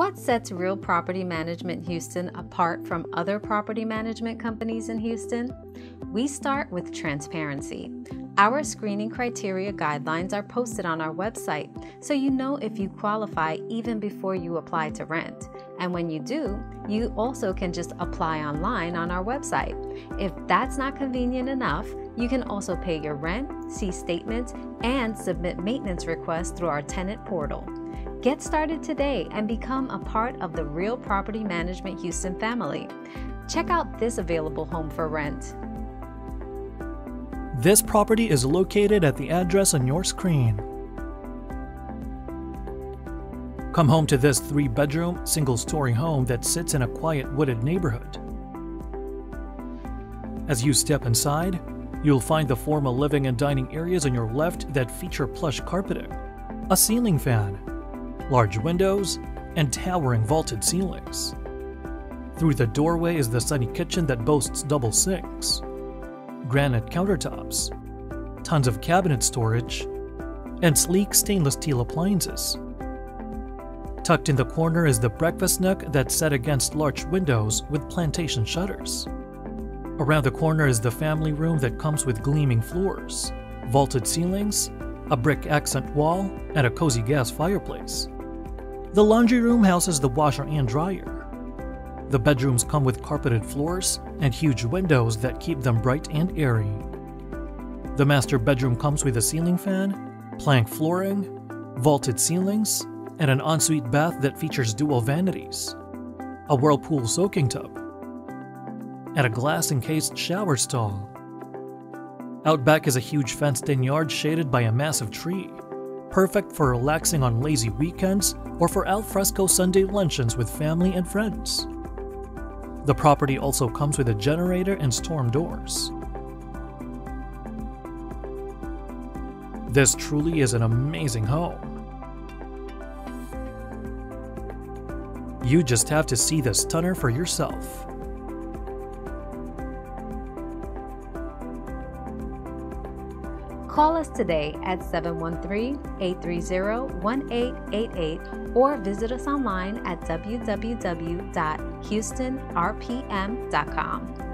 What sets Real Property Management Houston apart from other property management companies in Houston? We start with transparency. Our screening criteria guidelines are posted on our website so you know if you qualify even before you apply to rent. And when you do, you also can just apply online on our website. If that's not convenient enough, you can also pay your rent, see statements, and submit maintenance requests through our tenant portal. Get started today and become a part of the Real Property Management Houston family. Check out this available home for rent. This property is located at the address on your screen. Come home to this three bedroom, single story home that sits in a quiet wooded neighborhood. As you step inside, you'll find the formal living and dining areas on your left that feature plush carpeting, a ceiling fan, large windows, and towering vaulted ceilings. Through the doorway is the sunny kitchen that boasts double sinks, granite countertops, tons of cabinet storage, and sleek stainless steel appliances. Tucked in the corner is the breakfast nook that's set against large windows with plantation shutters. Around the corner is the family room that comes with gleaming floors, vaulted ceilings, a brick accent wall, and a cozy gas fireplace. The laundry room houses the washer and dryer. The bedrooms come with carpeted floors and huge windows that keep them bright and airy. The master bedroom comes with a ceiling fan, plank flooring, vaulted ceilings, and an ensuite bath that features dual vanities, a whirlpool soaking tub, and a glass encased shower stall. Out back is a huge fenced in yard shaded by a massive tree perfect for relaxing on lazy weekends or for al fresco Sunday luncheons with family and friends. The property also comes with a generator and storm doors. This truly is an amazing home. You just have to see the stunner for yourself. Call us today at 713 830 1888 or visit us online at www.houstonrpm.com.